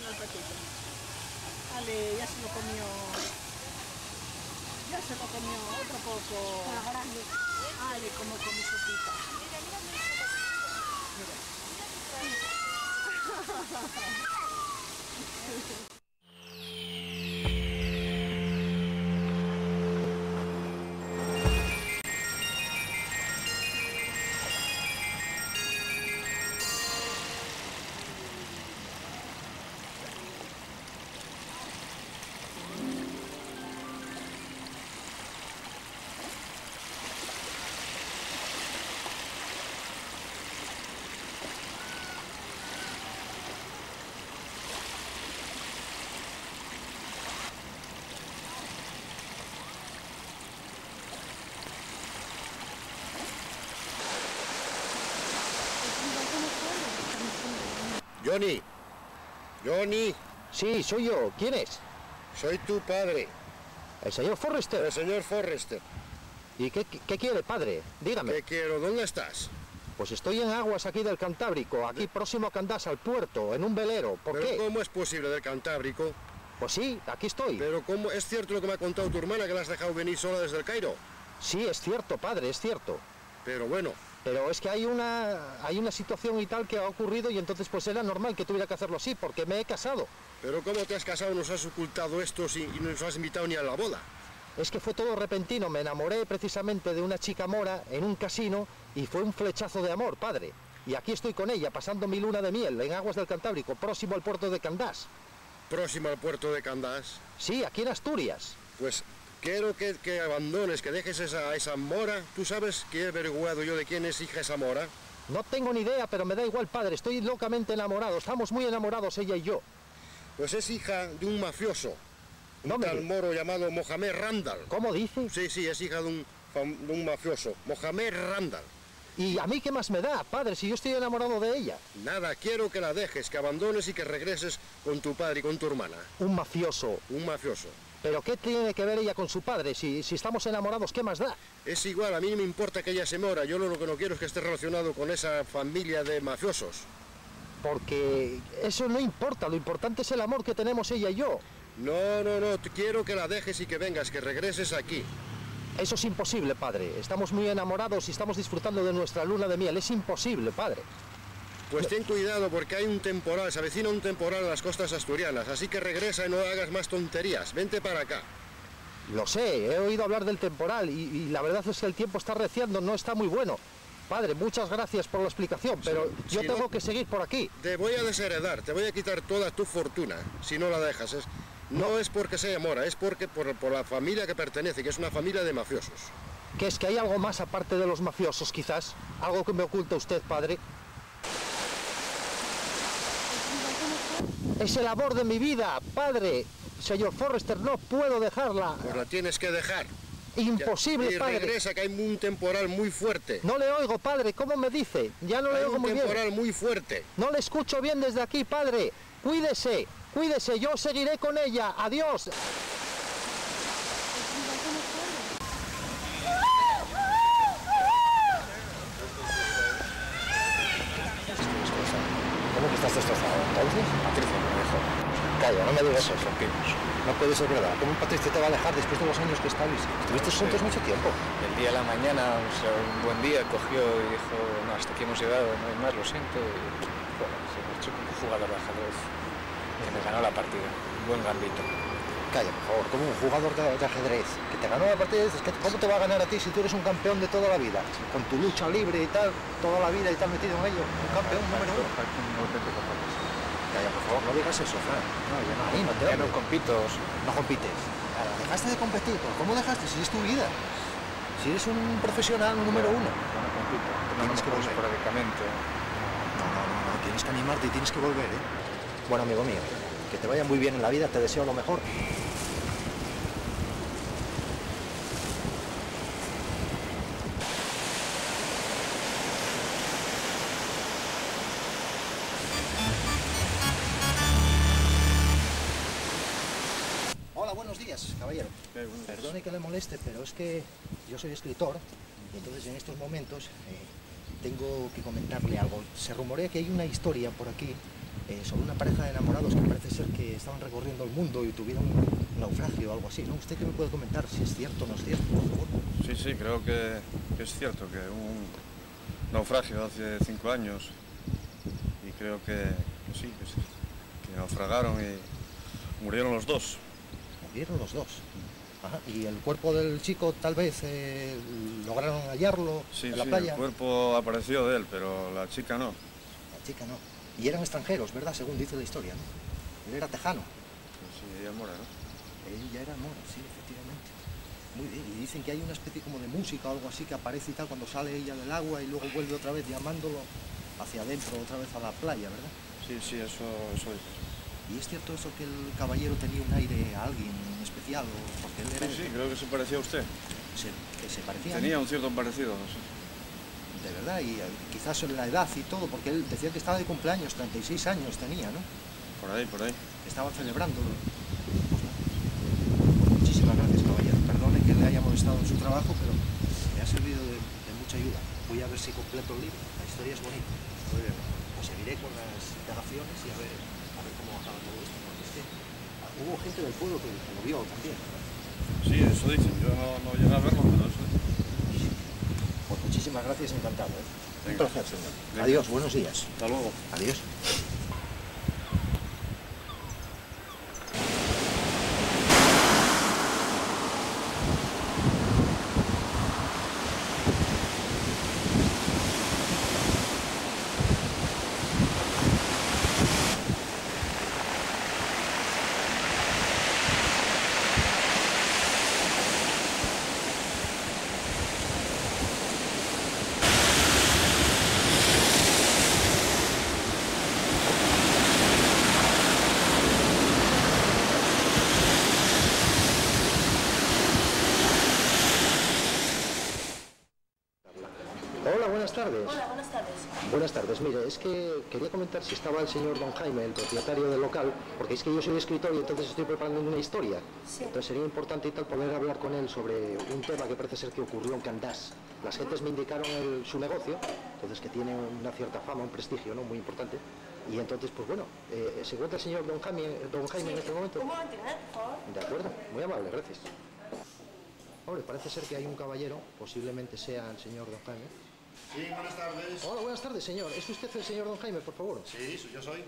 en el patito. Vale, ya se lo comió. Ya se lo comió otro poco. Vale, como con mi sopita. Johnny. Johnny, Sí, soy yo. ¿Quién es? soy tu padre, El señor Forrester. el señor Forrester. ¿Y qué, quiere, padre? Dígame. ¿Qué quiero? ¿Dónde estás? Pues estoy en aguas aquí del Cantábrico, aquí próximo a Candás, al puerto, en un velero. ¿Por ¿Pero qué? cómo es posible del Cantábrico? Pues sí, aquí estoy. ¿Pero cómo es cierto lo que me ha contado tu hermana que la has dejado venir sola desde el Cairo? Sí, es cierto, padre, es cierto. Pero bueno, Pero es que hay una, hay una situación y tal que ha ocurrido y entonces pues era normal que tuviera que hacerlo así, porque me he casado. ¿pero cómo te has casado? Nos has ocultado esto y no nos has invitado ni a la boda. Es que fue todo repentino, me enamoré precisamente de una chica mora en un casino y fue un flechazo de amor, padre. Y aquí estoy con ella, pasando mi luna de miel en aguas del Cantábrico, próximo al puerto de Candás. Próximo al puerto de Candás. Sí, aquí en Asturias. Pues quiero que, que abandones, que dejes esa, esa mora. ¿Tú sabes que he averiguado yo de quién es hija esa mora? No tengo ni idea, pero me da igual, padre. Estoy locamente enamorado. Estamos muy enamorados, ella y yo. Pues es hija de un mafioso. No un me tal moro llamado Mohamed Randall. ¿Cómo dice? Sí, sí, es hija de un, de un mafioso. Mohamed Randall. ¿Y a mí qué más me da, padre, si yo estoy enamorado de ella? Nada, quiero que la dejes, que abandones y que regreses con tu padre y con tu hermana. Un mafioso. Un mafioso. ¿Pero qué tiene que ver ella con su padre? Si, si estamos enamorados, ¿qué más da? Es igual, a mí no me importa que ella se mora. Yo lo que no quiero es que esté relacionado con esa familia de mafiosos. Porque eso no importa, lo importante es el amor que tenemos ella y yo. No, no, no, quiero que la dejes y que vengas, que regreses aquí. Eso es imposible, padre. Estamos muy enamorados y estamos disfrutando de nuestra luna de miel. Es imposible, padre. Pues ten cuidado porque hay un temporal, se avecina un temporal en las costas asturianas, así que regresa y no hagas más tonterías. Vente para acá. Lo sé, he oído hablar del temporal y, y la verdad es que el tiempo está reciando, no está muy bueno. Padre, muchas gracias por la explicación, pero Sí, yo si tengo no- que seguir por aquí. Te voy a desheredar, te voy a quitar toda tu fortuna si no la dejas. Es- no es porque sea mora, es porque por, por la familia que pertenece, que es una familia de mafiosos. Que es que hay algo más aparte de los mafiosos, quizás. Algo que me oculta usted, padre. Es el amor de mi vida, padre. Señor Forrester, no puedo dejarla. Pues la tienes que dejar. Imposible, y padre. regresa, que hay un temporal muy fuerte. No le oigo, padre. ¿Cómo me dice? Ya no le oigo un muy bien. temporal muy fuerte. No le escucho bien desde aquí, padre. Cuídese, cuídese. Yo seguiré con ella. Adiós. ¿Cómo que estás destrozado? ¿Entonces? Calla, no me digas eso. No puede ser verdad. ¿Cómo Patricia te va a dejar después de los años que estáis? Estuviste juntos mucho tiempo. El día de la mañana, o sea, un buen día, cogió y dijo, no, hasta aquí hemos llegado, no hay más, lo siento. Y bueno, se marchó con un jugador de ajedrez que me ganó la partida. Un buen gambito. Calla, por favor, como un jugador de, de ajedrez que te ganó la partida, dices, que ¿cómo te va a ganar a ti si tú eres un campeón de toda la vida? Con tu lucha libre y tal, toda la vida y tal metido en ello. Un campeón número uno. Calla, por favor, no digas eso, Fran. No, ya no, ahí no te Ya no compito, No compites. Claro, dejaste de competir. ¿pero ¿Cómo dejaste? Si es tu vida. Si eres un profesional número uno. ya no compito. No Tienes que volver. esporádicamente. No, no, no, no, tienes que animarte y tienes que volver, ¿eh? Bueno, amigo mío, que te vaya muy bien en la vida, te deseo lo mejor. Perdone que le moleste, pero es que yo soy escritor y entonces en estos momentos eh, tengo que comentarle algo. Se rumorea que hay una historia por aquí eh, sobre una pareja de enamorados que parece ser que estaban recorriendo el mundo y tuvieron un naufragio o algo así, ¿no? ¿Usted qué me puede comentar si es cierto o no es cierto, por favor? Sí, sí, creo que, que es cierto que hubo un naufragio hace cinco años y creo que, que sí, que, sí, que naufragaron y murieron los dos. Murieron los dos. Ajá. ¿Y el cuerpo del chico tal vez eh, lograron hallarlo Sí, en la sí, playa? el cuerpo apareció de él, pero la chica no. La chica no. Y eran extranjeros, ¿verdad? Según dice la historia, ¿no? Él era tejano. Pues sí, ella mora, ¿no? Ella era mora, sí, efectivamente. Muy bien. Y dicen que hay una especie como de música o algo así que aparece y tal cuando sale ella del agua y luego vuelve otra vez llamándolo hacia adentro, otra vez a la playa, ¿verdad? Sí, sí, eso, eso. ¿Y es cierto eso que el caballero tenía un aire a alguien en especial? O porque él era... Sí, sí, creo que se parecía a usted. Se, que se parecía? Tenía un cierto parecido, no sé. De verdad, y eh, quizás sobre la edad y todo, porque él decía que estaba de cumpleaños, 36 años tenía, ¿no? Por ahí, por ahí. Estaban celebrándolo. Pues. Muchísimas gracias, caballero. Perdone que le haya molestado en su trabajo, pero me ha servido de, de mucha ayuda. Voy a ver si completo el libro. La historia es bonita. Muy bien. Pues seguiré con las indagaciones y a ver cómo acaba todo esto. Porque es que ah, hubo gente del pueblo que, que lo vio también. Sí, eso dicen. Yo no, no llegué a verlo, pero eso dicen. Pues muchísimas gracias, encantado. ¿eh? Un placer, señor. Venga. Adiós, buenos días. Hasta luego. Adiós. Hola, buenas tardes. Hola, buenas tardes. Buenas tardes, mire, es que quería comentar si estaba el señor Don Jaime, el propietario del local, porque es que yo soy escritor y entonces estoy preparando una historia. Sí. Entonces sería importante y tal poder hablar con él sobre un tema que parece ser que ocurrió en Candás. Las gentes me indicaron el- su negocio, entonces que tiene una cierta fama, un prestigio, ¿no? Muy importante. Y entonces, pues bueno, eh, ¿se encuentra el señor Don Jaime, Don Jaime en este momento? Un momentito, ¿eh? Por favor. De acuerdo, muy amable, gracias. Hombre, parece ser que hay un caballero, posiblemente sea el señor Don Jaime. Sí, buenas tardes. Hola, buenas tardes, señor. ¿Es usted el señor Don Jaime, por favor? Sí, yo soy.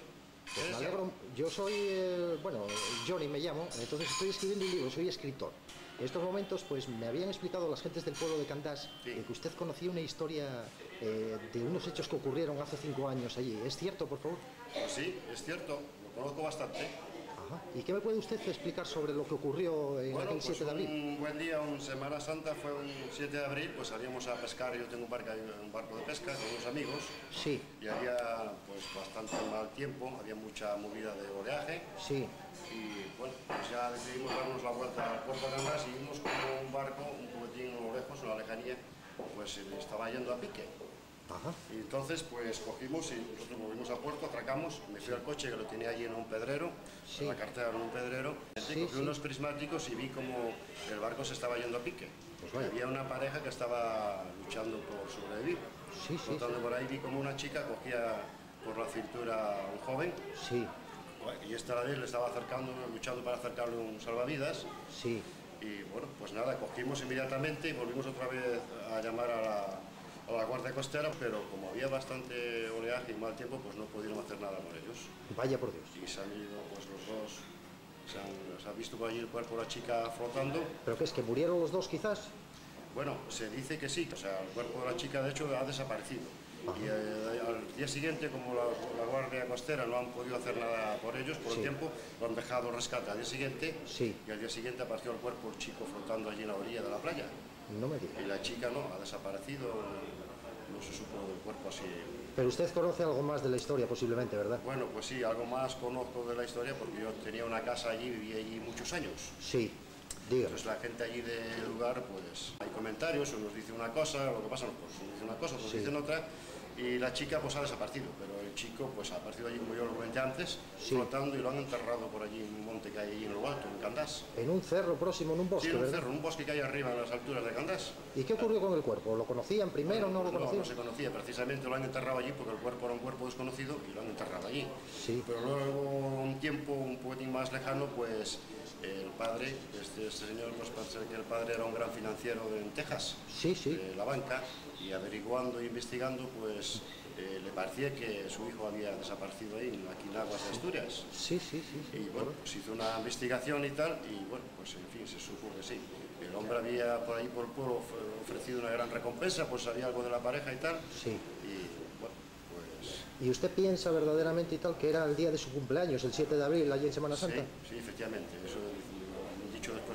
Pues me alegro. Yo soy, eh, bueno, Johnny me llamo, entonces estoy escribiendo un libro, soy escritor. En estos momentos, pues me habían explicado las gentes del pueblo de Candás Sí. eh, que usted conocía una historia eh, de unos hechos que ocurrieron hace cinco años allí. ¿Es cierto, por favor? Pues sí, es cierto, lo conozco bastante. Ajá. ¿Y qué me puede usted explicar sobre lo que ocurrió en Bueno, aquel pues 7 de abril? un buen día, un Semana Santa, fue un 7 de abril, pues salíamos a pescar, yo tengo un barco, un barco de pesca con unos amigos Sí, y había pues bastante mal tiempo, había mucha movida de oleaje sí. y bueno, pues ya decidimos darnos la vuelta al puerto de Grandas y vimos como un barco, un a lo lejos, en la lejanía, pues le estaba yendo a pique. Ajá. Y entonces pues cogimos y nosotros volvimos a puerto, atracamos, me fui al coche que lo tenía allí en un pedrero, Sí. la cartera en un pedrero, Sí, cogí sí. unos prismáticos y vi como el barco se estaba yendo a pique. Pues vaya. Había una pareja que estaba luchando por sobrevivir. Sí, sí, por ahí vi como una chica cogía por la cintura a un joven Sí, y esta la él le estaba acercando, luchando para acercarle un salvavidas. sí. Y bueno, pues nada, cogimos inmediatamente y volvimos otra vez a llamar a la, a la Guardia Costera, pero como había bastante oleaje y mal tiempo, pues no pudieron hacer nada con ellos. Vaya por Dios. Y se han ido pues los dos, se, han, se ha visto por allí el cuerpo de la chica flotando. ¿Pero qué es? ¿Que murieron los dos quizás? Bueno, se dice que sí, o sea, el cuerpo de la chica de hecho ha desaparecido. Y eh, al día siguiente, como la, la Guardia Costera no han podido hacer nada por ellos por Sí. el tiempo, lo han dejado rescate al día siguiente. Sí. Y al día siguiente apareció el cuerpo del chico flotando allí en la orilla de la playa. No me diga. Y la chica no, ha desaparecido, no se supo del cuerpo así. Pero usted conoce algo más de la historia posiblemente, ¿verdad? Bueno, pues sí, algo más conozco de la historia porque yo tenía una casa allí, viví allí muchos años. Sí, dígame. Entonces la gente allí del lugar, pues hay comentarios, unos dice una cosa, lo que pasa, pues unos dice una cosa, otros Sí. dicen otra, y la chica pues ha desaparecido, pero el chico pues ha aparecido allí como yo lo comenté antes, Sí. flotando y lo han enterrado por allí en un monte que hay allí en lo alto, en Candás. En un cerro próximo, en un bosque, Sí, en un ¿verdad? cerro, un bosque que hay arriba en las alturas de Candás. ¿Y qué ocurrió con el cuerpo? ¿Lo conocían primero o no lo Pues no, conocían? no se conocía, precisamente lo han enterrado allí porque el cuerpo era un cuerpo desconocido y lo han enterrado allí. Sí. Pero luego, un tiempo un poquitín más lejano, pues el padre, este, este señor, pues parece que el padre era un gran financiero en Texas, Sí, sí. de la banca, y averiguando e investigando, pues eh, le parecía que su hijo había desaparecido ahí, aquí en Aguas de Asturias. Sí, sí, sí. sí. Y bueno, pues hizo una investigación y tal, y bueno, pues en fin, se supo que sí. El hombre había por ahí por el pueblo of- ofrecido una gran recompensa, pues sabía algo de la pareja y tal, Sí. y bueno, pues ¿Y usted piensa verdaderamente y tal que era el día de su cumpleaños, el 7 de abril, allí en Semana sí, Santa? sí, efectivamente, eso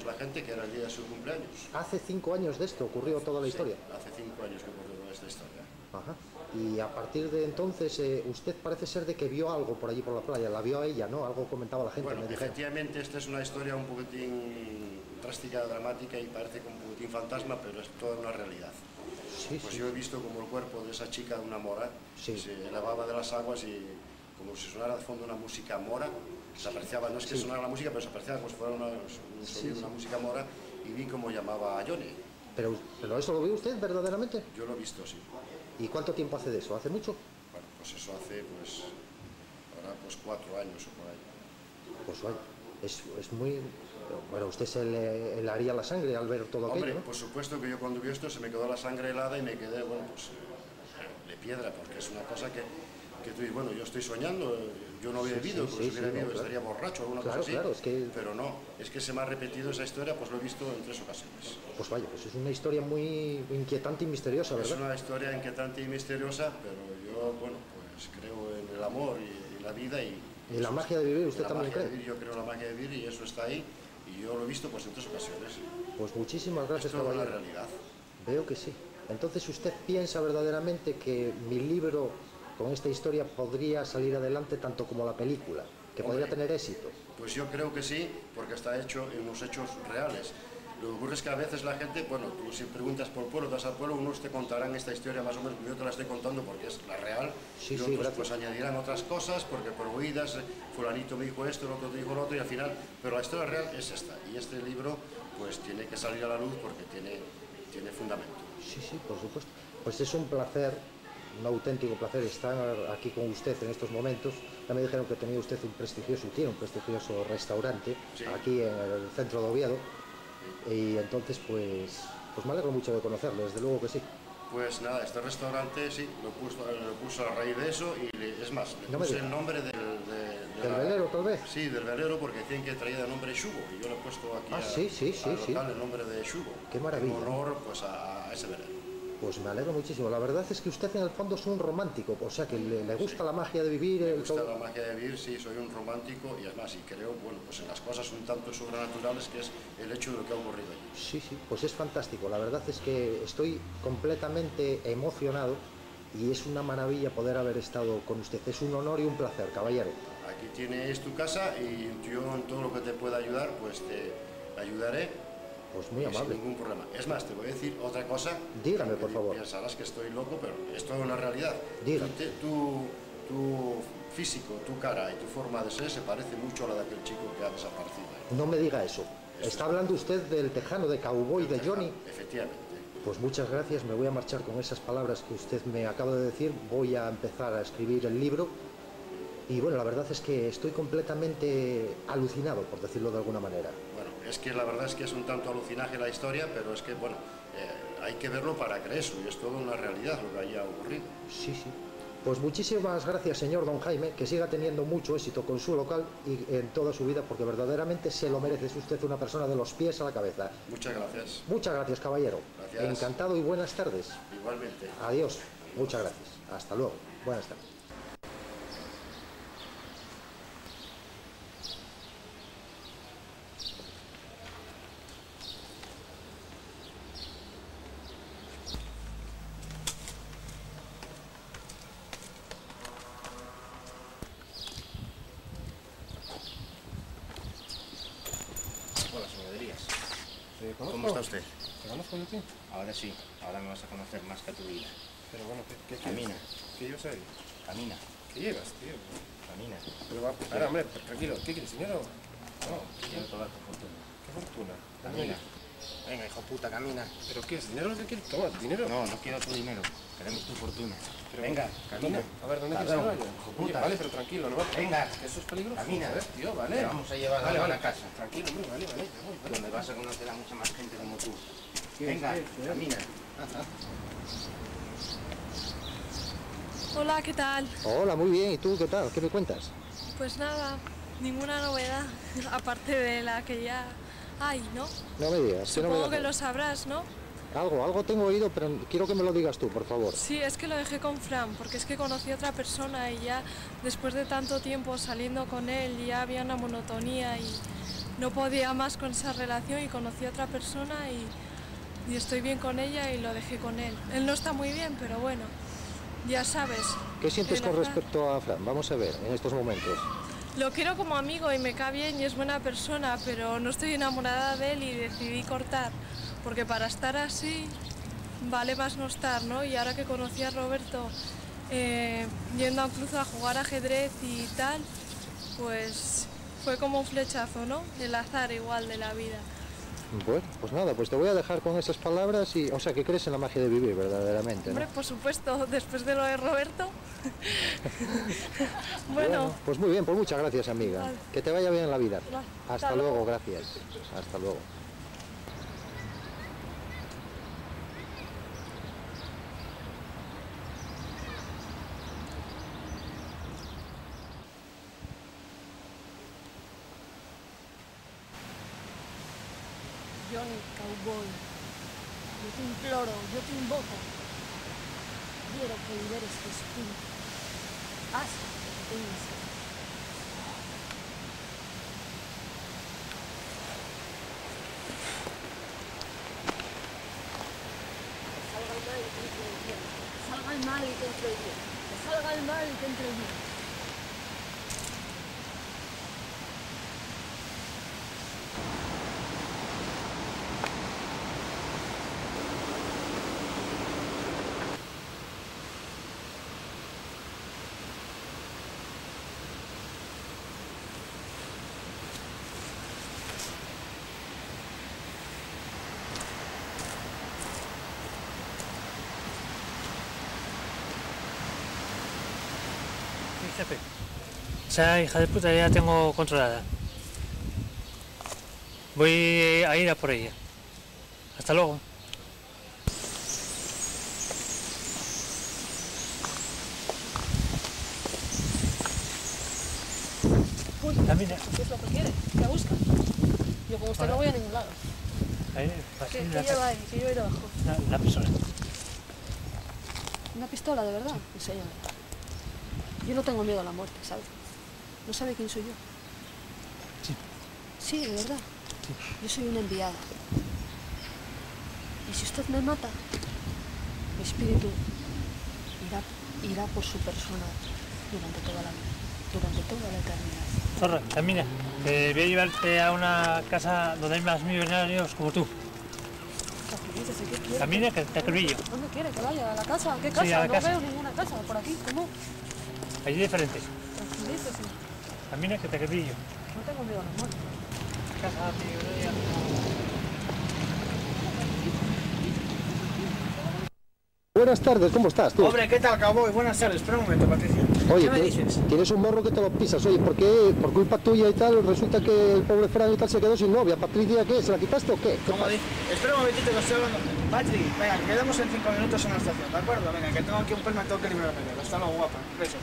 la gente que era el día de su cumpleaños. Hace cinco años de esto ocurrió toda la Sí, historia. hace cinco años que ocurrió toda esta historia. Ajá. Y a partir de entonces, eh, usted parece ser de que vio algo por allí por la playa, la vio a ella, ¿no? Algo comentaba la gente, Bueno, me dijeron. efectivamente esta es una historia un poquitín drástica, dramática y parece como un poquitín fantasma, pero es toda una realidad. Sí, Pues sí. yo he visto como el cuerpo de esa chica, de una mora, Sí. se elevaba de las aguas y como si sonara de fondo una música mora, se apreciaba, no es que Sí. sonara la música, pero se apreciaba como si fuera una, un sonido de una música mora y vi cómo llamaba a Johnny. Pero, pero eso lo vio usted verdaderamente. Yo lo he visto, sí. ¿Y cuánto tiempo hace de eso? ¿Hace mucho? Bueno, pues eso hace, pues, ahora pues cuatro años o por ahí. Pues vaya, es, es muy... Bueno, usted se le helaría la sangre al ver todo Hombre, aquello, ¿no? por supuesto que yo cuando vi esto se me quedó la sangre helada y me quedé, bueno, pues de piedra, porque es una cosa que, que tú dices, bueno, yo estoy soñando, eh, yo no había Sí, vivido, sí, pues sí, si hubiera no, claro. estaría borracho alguna Claro, cosa así. claro, es que- Pero no, es que se me ha repetido esa historia, pues lo he visto en tres ocasiones. Pues vaya, pues es una historia muy inquietante y misteriosa, Es ¿verdad? una historia inquietante y misteriosa, pero yo, bueno, pues creo en el amor y, y la vida y... Y la magia de vivir, ¿usted la también magia de cree? vivir, yo creo en la magia de vivir y eso está ahí y yo lo he visto pues en tres ocasiones. Pues muchísimas Es gracias, una caballero. realidad. Veo que sí. Entonces, ¿usted piensa verdaderamente que mi libro con esta historia podría salir adelante tanto como la película? ¿Que podría Hombre. tener éxito? Pues yo creo que sí, porque está hecho en unos hechos reales. Lo que ocurre es que a veces la gente, bueno, tú si preguntas por pueblo, vas al pueblo, unos te contarán esta historia más o menos, yo te la estoy contando porque es la real, Sí, y sí, otros gracias. pues añadirán otras cosas, porque por oídas, eh, fulanito me dijo esto, el otro te dijo lo otro, y al final, pero la historia real es esta, y este libro pues tiene que salir a la luz porque tiene, tiene fundamento. Sí, sí, por supuesto. Pues es un placer, un auténtico placer estar aquí con usted en estos momentos. Ya me dijeron que tenía usted un prestigioso, tiene un prestigioso restaurante Sí. aquí en el centro de Oviedo. Y entonces, pues, pues me alegro mucho de conocerlo, desde luego que sí. Pues nada, este restaurante sí, lo puso, lo puso a raíz de eso y le- es más, le No puse el nombre del, de- de ¿Del la- velero, tal vez? Sí, del velero porque decían que traía de nombre Shugo y yo le he puesto aquí Ah, a- sí, sí, sí, al sí. local el nombre de Shugo. Qué maravilla. En honor pues, a, a ese velero. Pues me alegro muchísimo. La verdad es que usted en el fondo es un romántico, o sea que le, le gusta la magia de vivir. Me gusta todo- la magia de vivir, sí, soy un romántico y además y creo bueno, pues en las cosas un tanto sobrenaturales que es el hecho de lo que ha ocurrido allí. Sí, sí, pues es fantástico. La verdad es que estoy completamente emocionado y es una maravilla poder haber estado con usted. Es un honor y un placer, caballero. Aquí tienes tu casa y yo en todo lo que te pueda ayudar pues te ayudaré Pues muy y sin amable. ningún problema. Es más, te voy a decir otra cosa. Dígame, por favor. Pensarás que estoy loco, pero es toda una realidad. Dígame. Tu, te- tu, tu físico, tu cara y tu forma de ser se parece mucho a la de aquel chico que ha desaparecido. No me diga eso. ¿Está hablando usted del tejano, de cowboy, de Johnny? Efectivamente. Pues muchas gracias, me voy a marchar con esas palabras que usted me acaba de decir. Voy a empezar a escribir el libro. Y bueno, la verdad es que estoy completamente alucinado, por decirlo de alguna manera. Es que la verdad es que es un tanto alucinaje la historia, pero es que, bueno, eh, hay que verlo para creer eso, y es toda una realidad lo que haya ocurrido. Sí, sí. Pues muchísimas gracias, señor don Jaime, que siga teniendo mucho éxito con su local y en toda su vida, porque verdaderamente se lo merece. Es usted una persona de los pies a la cabeza. Muchas gracias. Muchas gracias, caballero. Gracias. Encantado y buenas tardes. Igualmente. Adiós. Muchas gracias. Hasta luego. Buenas tardes. Hola, señor Díaz. ¿Cómo está usted? ¿Te conozco yo a ti? Ahora sí, ahora me vas a conocer más que a tu vida. Pero bueno, ¿qué, qué Camina. ¿Qué yo soy? Camina, ¿Qué llevas, tío? camina. Pero va, ahora, hombre, tranquilo. ¿Qué quieres, dinero? No, Quiero toda tu fortuna. qué fortuna. Camina. Venga, hijo puta, camina. ¿Pero qué es? ¿Dinero que quieres? Toma, dinero. No, no quiero tu dinero. Queremos tu fortuna. Pero- Venga, camina. A ver, ¿dónde quieres que vaya? hijo puta. vale, pero tranquilo, ¿no? Venga. Que Eso es peligroso. Camina. Joder, tío, vale. Te vamos a llevar vale, a vale. la casa. Tranquilo, hombre, vale, vale. ya voy, vale. Donde vas a conocer a mucha más gente como tú. ¿Qué es, Venga, camina. Hola, ¿qué tal? Hola, muy bien. ¿Y tú qué tal? ¿Qué me cuentas? Pues nada, ninguna novedad, aparte de la que ya hay, ¿no? No me digas. ¿qué Supongo novedad que lo sabrás, ¿no? Algo, algo tengo oído, pero quiero que me lo digas tú, por favor. Sí, es que lo dejé con Fran, porque es que conocí a otra persona y ya después de tanto tiempo saliendo con él ya había una monotonía y no podía más con esa relación y conocí a otra persona y, y estoy bien con ella y lo dejé con él. Él no está muy bien, pero bueno, ya sabes. ¿Qué sientes con respecto a Fran? Vamos a ver, en estos momentos. Lo quiero como amigo y me cae bien y es buena persona, pero no estoy enamorada de él y decidí cortar, porque para estar así vale más no estar, ¿no? Y ahora que conocí a Roberto eh, yendo a un club a jugar ajedrez y tal, pues fue como un flechazo, ¿no? El azar igual de la vida. Bueno, pues nada, pues te voy a dejar con esas palabras y, o sea, que crees en la magia de vivir, verdaderamente, ¿no? Hombre, por supuesto, después de lo de Roberto. bueno, Pues muy bien, pues muchas gracias, amiga. Vale. Que te vaya bien en la vida. Vale, Hasta hasta luego, luego. gracias. Hasta luego. Johnny Cowboy, yo te imploro, yo te invoco. Quiero que liberes tu espíritu. Haz lo que tengas que hacer. Que salga el mal y que entre el bien. Que salga el mal y que entre el bien. Sí, jefe. Esa hija de puta ya la tengo controlada. Voy a ir a por ella. Hasta luego. ¿Qué es lo que quiere? ¿Qué busca? Yo con usted no voy a ningún lado. Ahí, ¿Qué, qué la, lleva ahí? ¿Qué lleva ahí debajo? la- la persona. ¿Una pistola, de verdad? Enséñame. Yo no tengo miedo a la muerte, ¿sabe? ¿No sabe quién soy yo? Sí. Sí, de verdad. Yo soy una enviada. Y si usted me mata, mi espíritu irá, irá por su persona durante toda la vida, durante toda la eternidad. Zorra, camina. Que voy a llevarte a una casa donde hay más millonarios como tú. Camina, que te acribillo. ¿Dónde quiere que vaya? ¿A la casa? ¿A qué Sí, casa? a la no casa. veo ninguna casa. ¿Por aquí? ¿Cómo? Allí diferentes. Tranquilícese. Camina, que te acribillo. No tengo miedo a muerte. Casa. Buenas tardes, ¿cómo estás tú? Hombre, ¿qué tal, cowboy? Buenas tardes. Espera un momento, Patricia. Oye, ¿Qué me tienes, dices? tienes un morro que te lo pisas. Oye, ¿por qué? Por culpa tuya y tal, resulta que el pobre Fran y tal se quedó sin novia. ¿Patricia qué? ¿Se la quitaste o qué? ¿Qué ¿Cómo? Espera un momentito que estoy hablando. Patri, venga, que quedamos en cinco minutos en la estación, ¿de acuerdo? Venga, que tengo aquí un perro, me tengo que él. Hasta luego, guapa. Beso.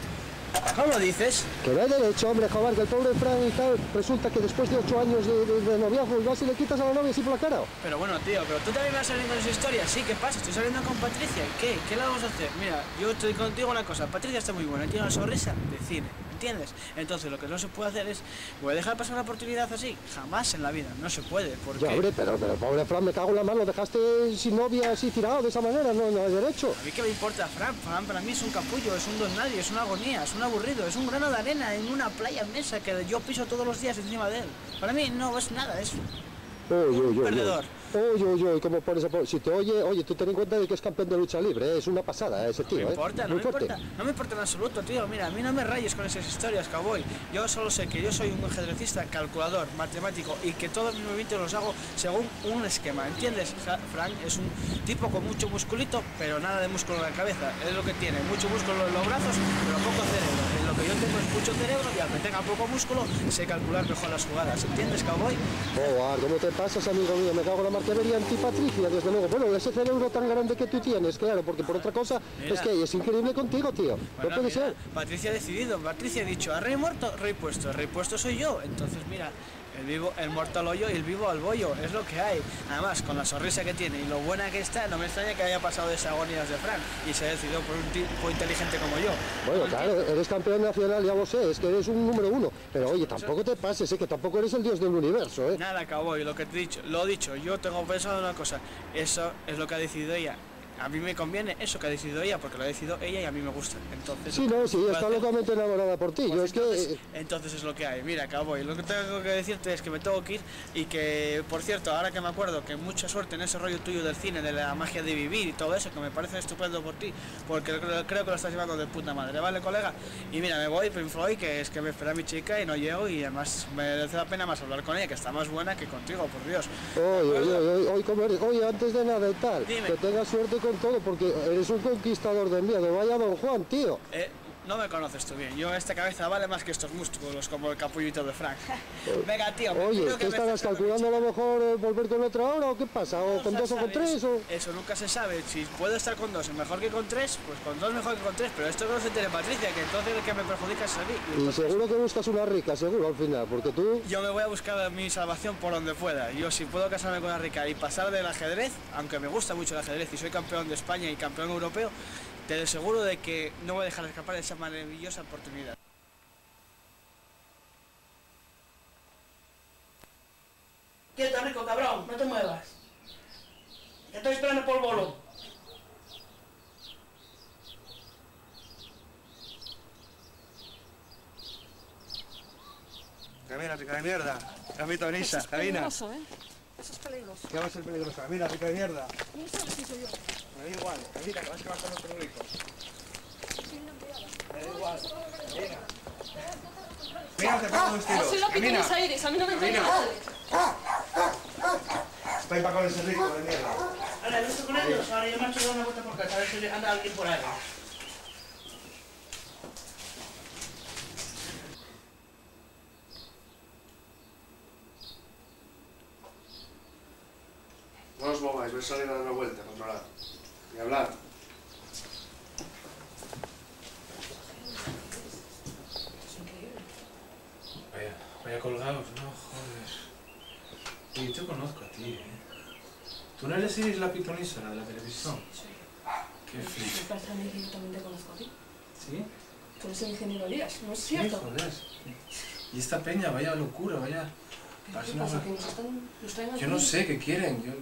¿Cómo dices? Que ve derecho, hombre, joder, que el pobre Fran y tal, resulta que después de ocho años de, de, de noviazgo, vas y le quitas a la novia así por la cara. Pero bueno, tío, pero tú también vas saliendo con esa historia. Sí, ¿qué pasa? Estoy saliendo con Patricia. ¿Qué? ¿Qué le vamos a hacer? Mira, yo estoy contigo una cosa. Patricia está muy buena, tiene una sonrisa de cine. ¿Entiendes? Entonces, lo que no se puede hacer es... ¿Voy a dejar pasar una oportunidad así? Jamás en la vida. No se puede. Porque... Ya, hombre, pero, pero pobre Fran, me cago en la mano, lo dejaste sin novia así tirado de esa manera, no, no hay derecho. A mí qué me importa, Fran. Fran para mí es un capullo, es un don nadie, es una agonía, es un aburrido, es un grano de arena en una playa mesa que yo piso todos los días encima de él. Para mí no es nada, es uy, un uy. perdedor. Oye, oye, oye, ¿cómo pones a por- Si te oye, oye, tú ten en cuenta de que es campeón de lucha libre, ¿eh? es una pasada ese tío, No me ¿eh? importa, no Muy me fuerte. importa, no me importa en absoluto, tío. Mira, a mí no me rayes con esas historias, cowboy. Yo solo sé que yo soy un ajedrecista, calculador, matemático y que todos mis movimientos los hago según un esquema, ¿entiendes? Frank es un tipo con mucho musculito, pero nada de músculo en la cabeza. Es lo que tiene, mucho músculo en los brazos, pero poco cerebro. En lo que yo tengo es mucho cerebro y aunque tenga poco músculo, sé calcular mejor las jugadas, ¿entiendes, cowboy? Oh, ¿cómo te pasas, amigo mío? Me cago en la Maquiavelia antipatricia, desde luego. Bueno, ese cerebro tan grande que tú tienes, claro, porque por otra cosa Mira. es que es increíble contigo, tío. no Bueno, puede mira, ser. Patricia ha decidido, Patricia ha dicho, a rey muerto, rey puesto, rey puesto soy yo. Entonces, mira, el vivo, el muerto al hoyo y el vivo al bollo, es lo que hay. Además, con la sonrisa que tiene y lo buena que está, no me extraña que haya pasado de esas de Frank y se haya decidido por un tipo inteligente como yo. Bueno, claro, eres campeón nacional, ya lo sé, es que eres un número uno. Pero oye, tampoco te pases, ¿eh? que tampoco eres el dios del universo, ¿eh? Nada, cowboy, lo que te he dicho, lo dicho, yo tengo pensado una cosa, eso es lo que ha decidido ella. A mí me conviene eso que ha decidido ella, porque lo ha decidido ella y a mí me gusta. Entonces, Sí, no, sí, puedo está hacer- locamente enamorada por ti. Yo es que... entonces, es lo que hay. Mira, cowboy, lo que tengo que decirte es que me tengo que ir y que, por cierto, ahora que me acuerdo, que mucha suerte en ese rollo tuyo del cine, de la magia de vivir y todo eso, que me parece estupendo por ti, porque creo, creo que lo estás llevando de puta madre, ¿vale, colega? Y mira, me voy, Pink Floyd, que es que me espera mi chica y no llego y además merece la pena más hablar con ella, que está más buena que contigo, por Dios. Oye, ¿cómo eres? Oye, antes de nada y tal, Dime. que tengas suerte con todo, porque eres un conquistador de miedo. Vaya don Juan, tío. Eh, no me conoces tú bien, yo esta cabeza vale más que estos músculos, como el capullito de Frank. Venga, tío, Oye, ¿qué estás calculando a lo mejor eh, volver con otra hora o qué pasa? ¿O con dos o con tres? O... Eso nunca se sabe. Si puedo estar con dos es mejor que con tres, pues con dos mejor que con tres. Pero esto no se tiene Patricia, que entonces el que me perjudica es a mí. Y seguro que buscas una rica, seguro al final, porque tú... Yo me voy a buscar mi salvación por donde pueda. Yo si puedo casarme con una rica y pasar del ajedrez, aunque me gusta mucho el ajedrez y soy campeón de España y campeón europeo, te aseguro de que no voy a dejar escapar esa maravillosa oportunidad. Quieto, rico, cabrón, no te muevas. Te estoy esperando por el bolo. Camina, rica de mierda. Camito, Nisa, es camina. ¿eh? Eso es peligroso. ¿Qué va a ser peligroso? Camina, rica de mierda. No sabes si soy yo. Me da igual, camina, que vas que vas con rico. Una empleada. Me da igual. Camina. Mira, te pego dos tiros. Yo soy la Camina. Pitoniza Iris, a mí no me. Estoy para con ese rico de mierda. Ahora, he visto con ellos, ahora yo me he hecho una vuelta por casa, a ver si anda alguien por ahí. No os mováis, voy a salir a dar una vuelta, controlar. Y hablar. Vaya, vaya colgados, no, joder. Y te conozco a ti, ¿eh? ¿Tú no eres Iris la pitonisa, la de la televisión? Qué Me flipo. parece a mí que yo también te conozco a ti. ¿Sí? Tú eres el ingeniero Elías, ¿no es Sí, cierto? joder. Y esta peña, vaya locura, vaya... ¿Pero parece ¿Qué una- pasa? ¿Que nos están, nos traen? Yo no sé qué quieren, yo...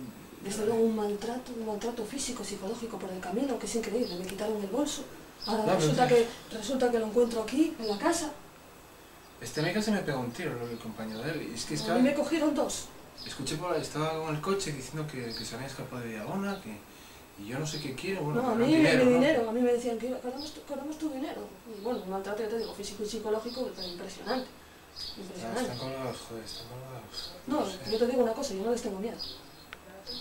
Desde luego un maltrato, un maltrato físico, psicológico por el camino, que es increíble. Me quitaron el bolso. Ahora No, resulta, sí. que, resulta que lo encuentro aquí, en la casa. Este amiga se me pegó un tiro, el compañero de él. Y es que A estaba... mí me cogieron dos. Escuché por ahí, estaba con el coche diciendo que, que se había escapado de Diagona, que... Y yo no sé qué quiero, bueno, No, a mí dinero, mi ¿no? dinero. A mí me decían que queremos tu, queremos tu dinero. Y bueno, un maltrato, ya te digo, físico y psicológico, pero impresionante. Ah, Impresionante. están colgados, joder, están colgados. No, sé. yo te digo una cosa, yo no les tengo miedo.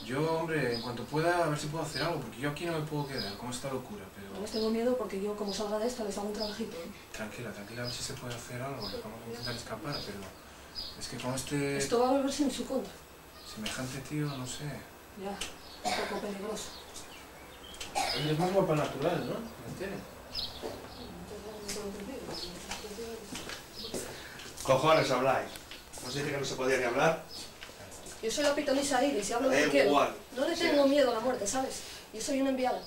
Yo, hombre, en cuanto pueda, a ver si puedo hacer algo, porque yo aquí no me puedo quedar con esta locura, pero... No les tengo miedo porque yo, como salga de esta, les hago un trabajito. ¿eh? Tranquila, tranquila, a ver si se puede hacer algo, vamos a intentar escapar, pero... Es que con este Esto va a volverse en su contra. semejante tío, no sé... Ya, un poco peligroso. Es más guapa natural, ¿no? ¿Me entiendes? Cojones habláis. ¿Os dije que no se podía ni hablar? Yo soy la pitonisa Iris y hablo que quiero. No le tengo miedo a la muerte, ¿sabes? Yo soy una enviada.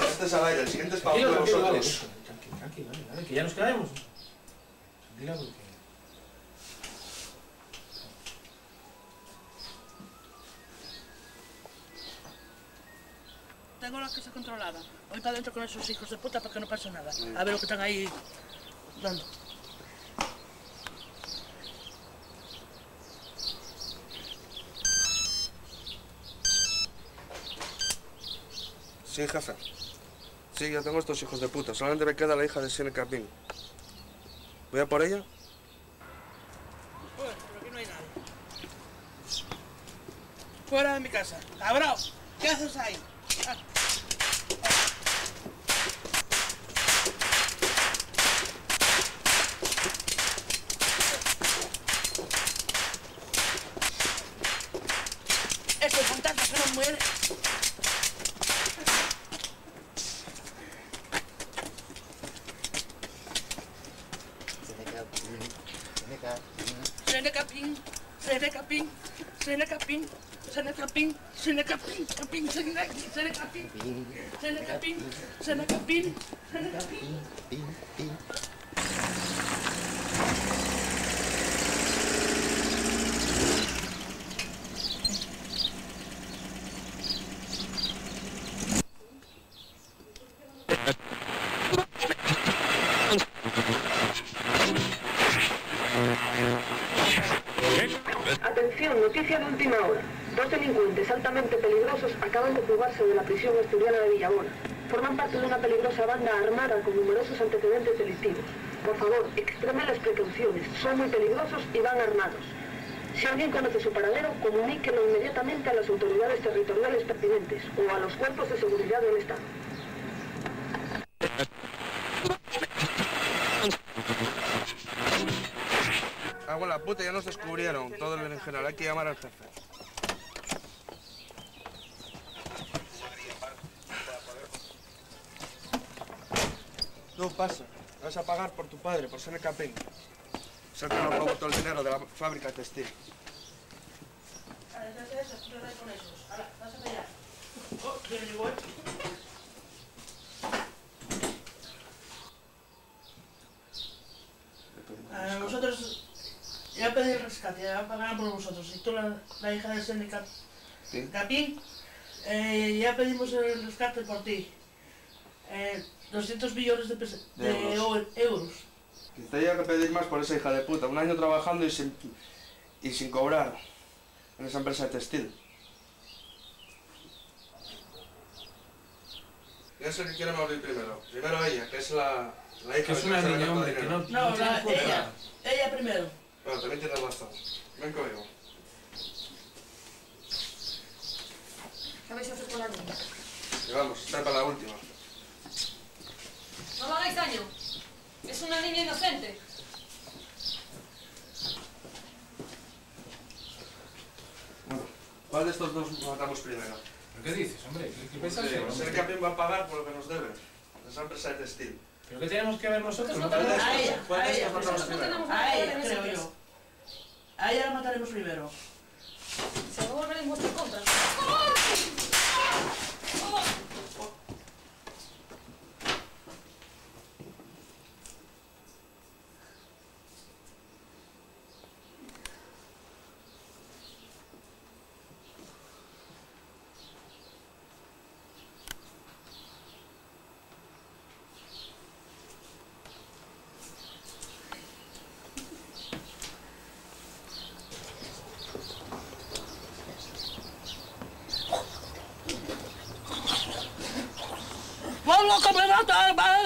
Este es al aire, el siguiente es para uno de vosotros. tranquilo, tranquilo, vale, vale, que ya nos quedaremos. Tranquila, porque... Tengo la casa controlada. Voy para adentro con esos hijos de puta para que no pase nada. A ver lo que están ahí dando. Sí, jefe. Sí, ya tengo estos hijos de puta. Solamente me queda la hija de Seneca Pin. ¿Voy a por ella? Joder, pero aquí no hay nadie. Fuera de mi casa. ¡Cabrón! ¿Qué haces ahí? Ah. Este fantasma que no muere. Seneca Pin, Seneca Pin, Seneca Pin, Seneca Pin, Seneca Pin, Pin, Seneca Pin, Seneca Pin, Seneca Pin, Seneca Pin, Seneca Pin. Atención, noticia de última hora. Dos delincuentes altamente peligrosos acaban de fugarse de la prisión asturiana de Villabona. Forman parte de una peligrosa banda armada con numerosos antecedentes delictivos. Por favor, extreme las precauciones. Son muy peligrosos y van armados. Si alguien conoce su paradero, comuníquelo inmediatamente a las autoridades territoriales pertinentes o a los cuerpos de seguridad del Estado. Hago Ah, la puta, ya nos descubrieron. Todo el berenjenal. Hay que llamar al jefe. No pasa. Vas a pagar por tu padre, por Seneca Pin. Es el que nos robó todo el dinero de la fábrica textil. Vale, entonces eso, tú te con esos. Ahora, vas a vosotros ya pedí el rescate, ya pagaron por vosotros. Y tú, la, la hija de Seneca ¿Sí? Capín, eh, ya pedimos el rescate por ti. Eh, 200 millones de, pes- De de euros. eu- euros. Quizá haya que pedir más por esa hija de puta. Un año trabajando y sin, y sin cobrar en esa empresa de textil. ¿Quién es el que quiere morir primero? Primero ella, que es la, la hija Que es de una niña, hombre, que dinero. no- No, la- ella, ella primero. Bueno, también tienes razón. Ven conmigo. ¿Qué vais a hacer con la niña? Y vamos, está para la última. No le hagáis daño. Es una niña inocente. ¿Cuál de estos dos matamos primero? ¿Pero qué dices, hombre? ¿Qué, qué pensáis? Sí, ser que va a pagar por lo que nos debe. Esa empresa de textil. ¿Pero qué tenemos que ver nosotros? No ¿Cuál de A estos- ella, cuál de a ella, estos matamos nosotros primero? A ella, creo yo. A ella la mataremos primero. Se va a volver en vuestra contra. ¡Pablo, que me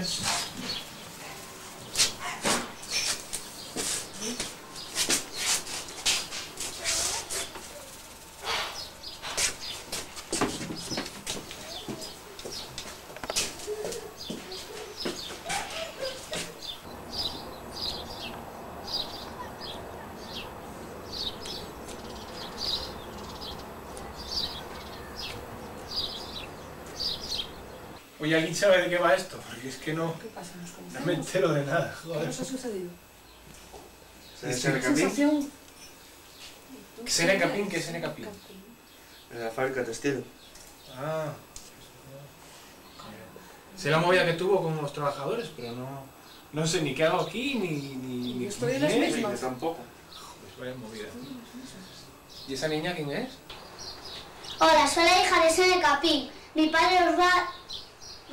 Gracias. Oye, ¿alguien sabe de qué va esto? Es que no, ¿Qué pasa? ¿Nos no me entero de nada. ¿Qué nos ha sucedido? Sensación. ¿Qué Capín? ¿Qué Sene Capín? En la fábrica textil. Ah. Sé la movida que tuvo con los trabajadores, pero no, no sé ni qué hago aquí, ni... ni, ni estoy en las es. mismas. Yo tampoco. Pues vaya movida. ¿Y esa niña quién es? Hola, soy la hija de Sene Capín. Mi padre os va,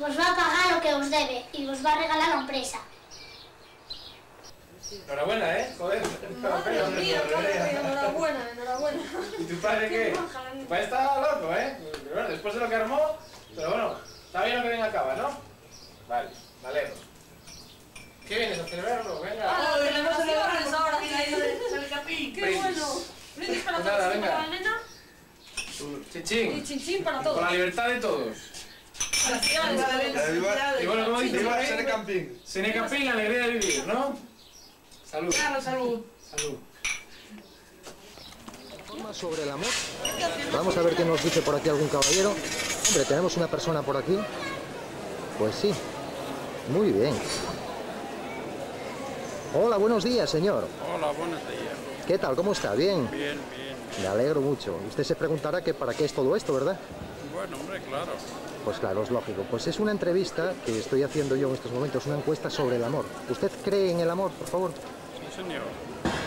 os va a pagar lo que os debe y os va a regalar la empresa. Enhorabuena, ¿eh? Joder. Madre mía, enhorabuena, enhorabuena. ¿Y tu padre qué? Tu padre está loco, ¿eh? Pero bueno, después de lo que armó, pero bueno, está bien lo que bien acaba, ¿no? Vale, alegro. ¿Qué vienes a celebrarlo? Venga. Ah, Joder, celebramos ahora, mira, ahí de Sene Capín. ¡Qué bueno! Brindis para Pues todos, para la nena Chichín. y chinchín para Con todos. la libertad de todos. Y bueno, como dice Viva por ahí, Sene Capín. Sene Capín, la alegría de vivir, ¿no? Salud. Claro, salud. Salud. Sobre el amor. Vamos a ver qué nos dice por aquí algún caballero. Hombre, tenemos una persona por aquí. Pues sí. Muy bien. Hola, buenos días, señor. Hola, buenos días. ¿Qué tal? ¿Cómo está? ¿Bien? Bien, bien. Me alegro mucho. Usted se preguntará que para qué es todo esto, ¿verdad? Bueno, hombre, claro. Pues claro, es lógico. Pues es una entrevista que estoy haciendo yo en estos momentos, una encuesta sobre el amor. ¿Usted cree en el amor, por favor? Sí, señor.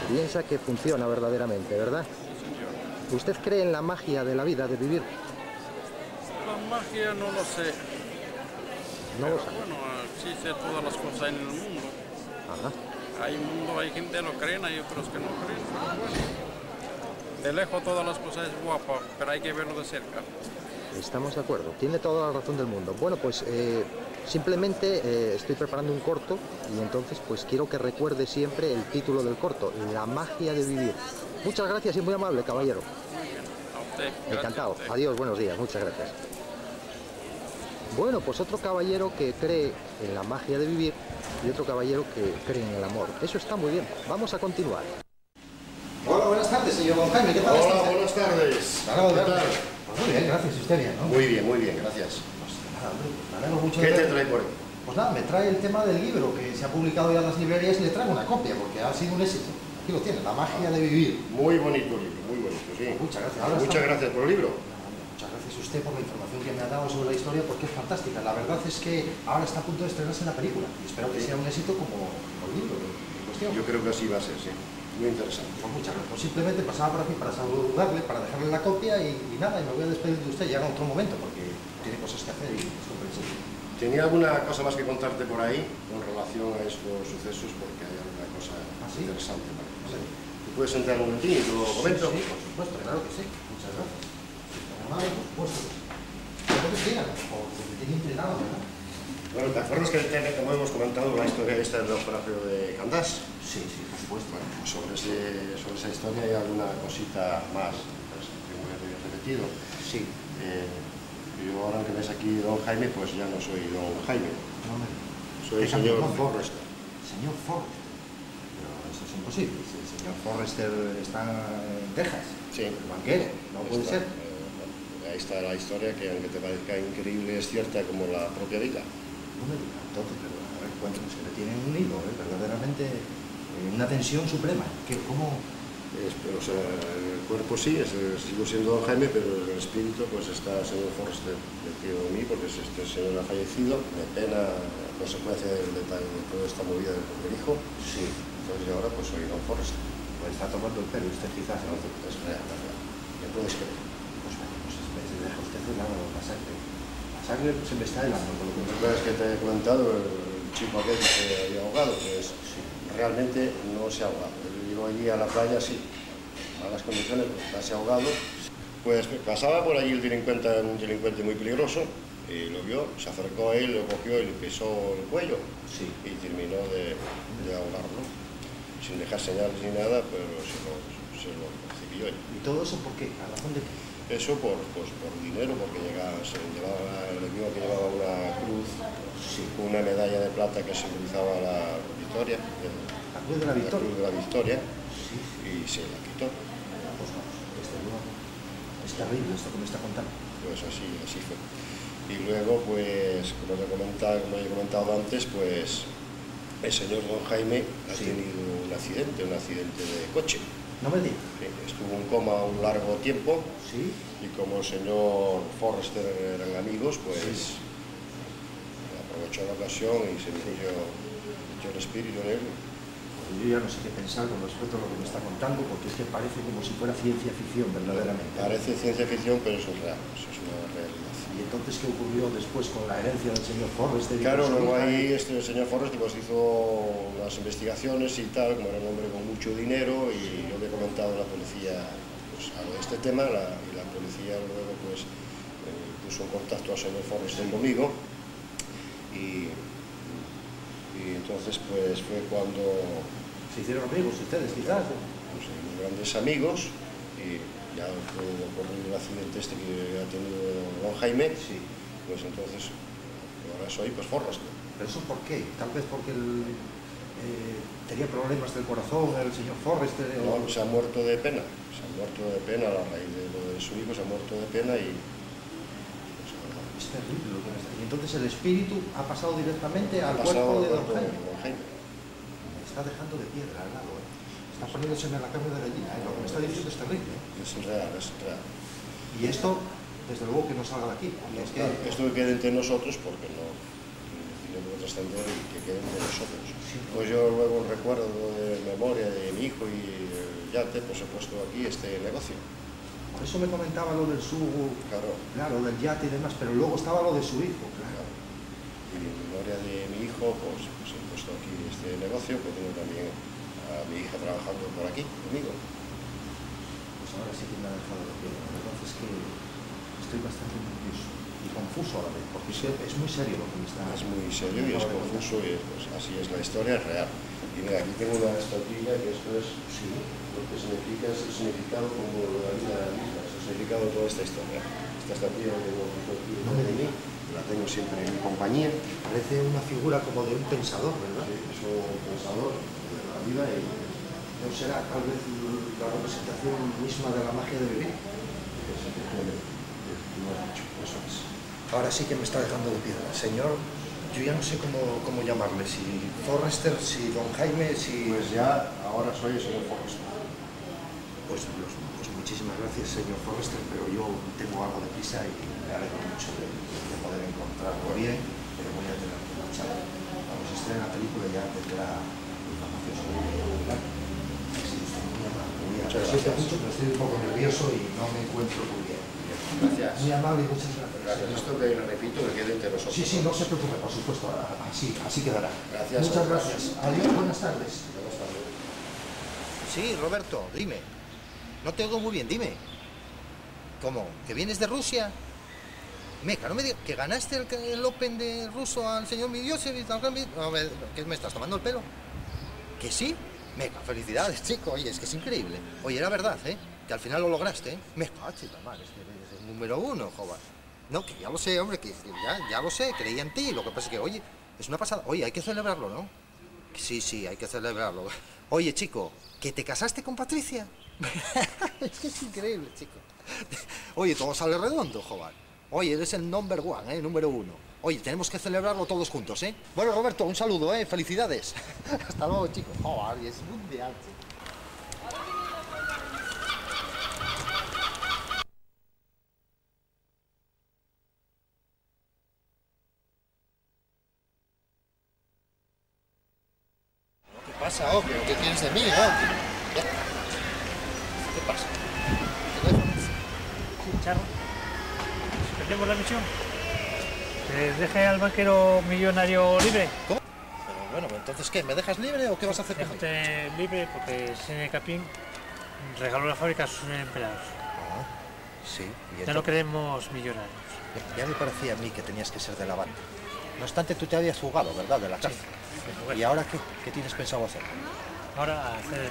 Piensa que funciona verdaderamente, ¿verdad? Sí, señor. ¿Usted cree en la magia de la vida, de vivir? La magia no lo sé. No lo sabe. bueno, sí sé todas las cosas en el mundo. Ajá. Hay un mundo, hay gente que lo creen, hay otros que no creen. pero bueno. De lejos todas las cosas es guapo, pero hay que verlo de cerca. Estamos de acuerdo, tiene toda la razón del mundo. Bueno, pues eh, simplemente eh, estoy preparando un corto y entonces pues quiero que recuerde siempre el título del corto, La magia de vivir. Muchas gracias y muy amable, caballero. Gracias Encantado. Adiós, buenos días, muchas gracias. Bueno, pues otro caballero que cree en la magia de vivir y otro caballero que cree en el amor. Eso está muy bien. Vamos a continuar. Hola, buenas tardes, señor Don Jaime. ¿Qué tal Hola, buenas tardes. ¿Qué tal? Pues muy bien, gracias. ¿Y usted bien, no? Muy bien, muy bien, gracias. Pues nada, hombre, me alegro mucho ¿Qué de te trae por ahí? Pues nada, me trae el tema del libro que se ha publicado ya en las librerías y le traigo una copia porque ha sido un éxito. Aquí lo tiene, La magia de vivir. Muy bonito libro, muy bonito, sí. Muchas gracias. Ahora Muchas está- gracias por el libro. Muchas gracias a usted por la información que me ha dado sobre la historia porque es fantástica. La verdad es que ahora está a punto de estrenarse la película y espero que sea un éxito como, como el libro en cuestión. Yo creo que así va a ser, sí. Muy interesante. Pues muchas gracias. Pues simplemente pasaba por aquí para saludarle, para dejarle la copia y, y nada, y me voy a despedir de usted ya en otro momento porque tiene cosas que hacer y es comprensible. ¿Tenía alguna cosa más que contarte por ahí con relación a estos sucesos? Porque hay alguna cosa ¿Ah, sí? interesante. para que ¿Te puedes sentar un momentín y te lo comento? Sí, por supuesto, claro que sí. Muchas gracias. Amable, por supuesto. Entonces digan, o que me tiene intrigado, ¿verdad? Bueno, ¿te acuerdas que como hemos comentado la historia esta del naufragio de Candás? Sí, sí, por supuesto. Bueno, pues sobre, ese- sobre esa historia hay alguna cosita más pues, que me he repetido. Sí. Eh, yo ahora que ves aquí don Jaime, pues ya no soy don Jaime, No me... soy el ¿Qué cambio señor? Forrester. Señor Forrester. Pero eso es imposible. Si el señor Forrester está en Texas, Sí. el banquero, no puede Está, ser. eh, ahí está la historia que aunque te parezca increíble es cierta como la propia vida. No me diga, entonces, pero a ver, cuéntanos, que le tienen un hilo, ¿eh? verdaderamente una tensión suprema. Que, ¿Cómo...? Es, o sea, el cuerpo sí, es, sigo siendo don Jaime, pero el espíritu pues está señor Forster metido en mí porque este señor ha fallecido, me pena consecuencia de, detalle de toda esta movida del hijo. Sí. Entonces yo ahora pues soy don Forster. Pues está tomando el pelo, usted quizás no es real, es real. ¿Me puedes creer? Pues bueno, pues me deja usted nada la sangre. La sangre se me está helando. Por lo que... ¿Te acuerdas que te he comentado el chico aquel que había ahogado? Que es... Sí. Realmente no se ha ahogado. Él llegó allí a la playa, sí, malas condiciones, pues casi ahogado. Pues pasaba por allí el delincuente, un delincuente muy peligroso, y lo vio, se acercó a él, lo cogió y le pisó el cuello Sí. y terminó de, de ahogarlo, sin dejar señales ni nada, pero se lo, se lo recibió él. ¿Y todo eso por qué? ¿A razón de qué? Eso por, pues, por dinero, porque llegaba, se llevaba, le vio que llevaba una cruz una medalla de plata que simbolizaba la victoria, La cruz de la victoria. cruz de la victoria, Sí. y se la quitó. Pues vamos, desde luego. Es terrible esto que me está contando. Pues así, así fue. Y luego, pues, como te comentaba, como he comentado antes, pues el señor Don Jaime ha tenido un accidente, un accidente de coche. No me digas. Sí, estuvo en coma un largo tiempo. Sí. Y como el señor Forrester eran amigos, pues aprovechó la ocasión y se metió, metió el espíritu en él. Yo ya no sé qué pensar con respecto a lo que me está contando, porque es que parece como si fuera ciencia ficción, verdaderamente. Parece ciencia ficción, pero eso es real, eso es una realidad. ¿Y entonces qué ocurrió después con la herencia del señor Forrester? y Claro, luego ahí este señor Forrest pues hizo unas investigaciones y tal, como era un hombre con mucho dinero y yo le he comentado a la policía pues, algo de este tema la- y la policía luego pues eh, puso en contacto al señor Forrest conmigo y, y entonces pues fue cuando... Se hicieron amigos ustedes quizás. Pues, eh, fuimos grandes amigos y ya fue ocurrido el accidente este que ha tenido don Jaime, sí. pues entonces ahora soy pues Forrest. ¿Pero eso por qué? Tal vez porque el, eh, tenía problemas del corazón el señor Forrest. O... No, se ha muerto de pena, se ha muerto de pena a raíz de lo de su hijo, se ha muerto de pena y... Pues, es terrible lo que entonces el espíritu ha pasado directamente al cuerpo de don de Jaime. Me está dejando de piedra al lado, ¿eh? Está poniéndoseme en la carne de gallina, ¿eh? Lo que me está diciendo es terrible. Es real, es real. Y esto, desde luego que no salga de aquí. porque es que... Esto que quede entre nosotros porque no, que quede entre nosotros. Pues yo luego recuerdo de memoria de mi hijo y el yate, pues he puesto aquí este negocio. Por eso me comentaba lo del sugo, Claro. claro, del yate y demás, pero luego estaba lo de su hijo, claro. Y en memoria de mi hijo, pues, pues he puesto aquí este negocio, pues tengo también a mi hija trabajando por aquí conmigo. Pues ahora sí que me ha dejado de piedra. La verdad es que estoy bastante nervioso y confuso a la vez, porque es, es muy serio lo que me está... Es muy serio y es confuso y pues, así es la historia, es real. Y mira, aquí tengo una estampilla que esto es lo que significa, es el significado como la vida misma, es el significado de toda esta historia. Esta estampilla que tengo aquí de mí, la tengo siempre en mi compañía. Parece una figura como de un pensador, ¿verdad? Es un pensador de la vida y ¿No será tal vez la representación misma de la magia de vivir? lo has dicho, eso es. Ahora sí que me está dejando de piedra. Señor, yo ya no sé cómo, cómo llamarle, si Forrester, si Don Jaime, si... Pues ya, ahora soy el señor Forrester. Pues, Dios, pues muchísimas gracias, señor Forrester, pero yo tengo algo de prisa y me alegro mucho de, de poder encontrarlo bien, pero voy a tener que marchar. Cuando se estrene la película ya tendrá información sobre. ¿verdad? Sí, usted muy amable. Muy amable. Muchas gracias. mucho, pero estoy un poco nervioso y no me encuentro muy bien. Gracias. Muy amable y muchas gracias. Gracias. Esto que le repito que quede entre nosotros. Sí, sí, no se preocupe, por supuesto, así, así quedará. Gracias. Muchas gracias. Adiós, buenas tardes. Buenas tardes. Sí, Roberto, dime. No te oigo muy bien, dime. ¿Cómo? ¿Que vienes de Rusia? Meca, no me digas que ganaste el, el Open de ruso al señor Miliosevic. al gran Mi- A ver, ¿qué me estás tomando el pelo? ¿Que sí? Meca, felicidades, chico. Oye, es que es increíble. Oye, era verdad, ¿eh? Que al final lo lograste, ¿eh? Meca, chica, madre, es que eres el número uno, joven. No, que ya lo sé, hombre, que que ya, ya lo sé, creía en ti. Lo que pasa es que, oye, es una pasada. Oye, hay que celebrarlo, ¿no? Sí, sí, hay que celebrarlo. Oye, chico, ¿que te casaste con Patricia? es que es increíble, chico. Oye, todo sale redondo, joven. Oye, eres el number one, ¿eh? Número uno. Oye, tenemos que celebrarlo todos juntos, ¿eh? Bueno, Roberto, un saludo, ¿eh? Felicidades. Hasta luego, chicos. Joder, es mundial, chico. ¿Qué pasa, hombre? ¿Qué quieres de mí, hombre? ¿Qué pasa? Sí, Charro. Perdemos la misión. Que deje al banquero millonario libre. Pero bueno, entonces, ¿qué? ¿Me dejas libre o qué vas a hacer conmigo? Déjate libre porque Sene Capín regaló la fábrica a sus empleados. Sí, y Ya no queremos millonarios. Ya me parecía a mí que tenías que ser de la banda. No obstante, tú te habías jugado, ¿verdad? De la cárcel. ¿Y ahora qué? ¿Qué tienes pensado hacer? Ahora hacer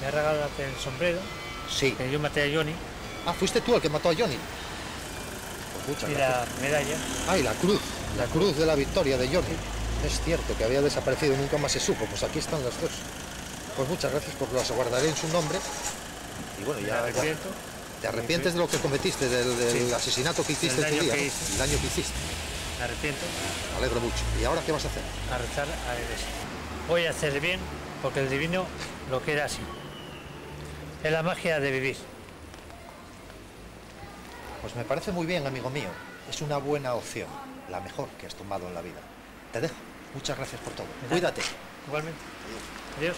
Me ha regalado el sombrero. Sí. Que yo maté a Johnny. Ah, fuiste tú el que mató a Johnny. Pues Y gracias. la medalla. Ah, y la cruz. La cruz de la victoria de Johnny. Es cierto que había desaparecido, nunca más se supo. Pues aquí están las dos. Pues muchas gracias, pues las guardaré en su nombre. Y bueno, ya... arrepiento. ¿Te arrepientes de lo que cometiste, del, del Sí. asesinato que hiciste su daño día? que. El daño que hiciste. Me arrepiento Me alegro mucho. ¿Y ahora qué vas a hacer? a rezar a iglesia. Voy a hacer bien porque el divino lo quiere así. Es la magia de vivir. Pues me parece muy bien, amigo mío. Es una buena opción, la mejor que has tomado en la vida. Te dejo. Muchas gracias por todo. Cuídate. Igualmente. Adiós.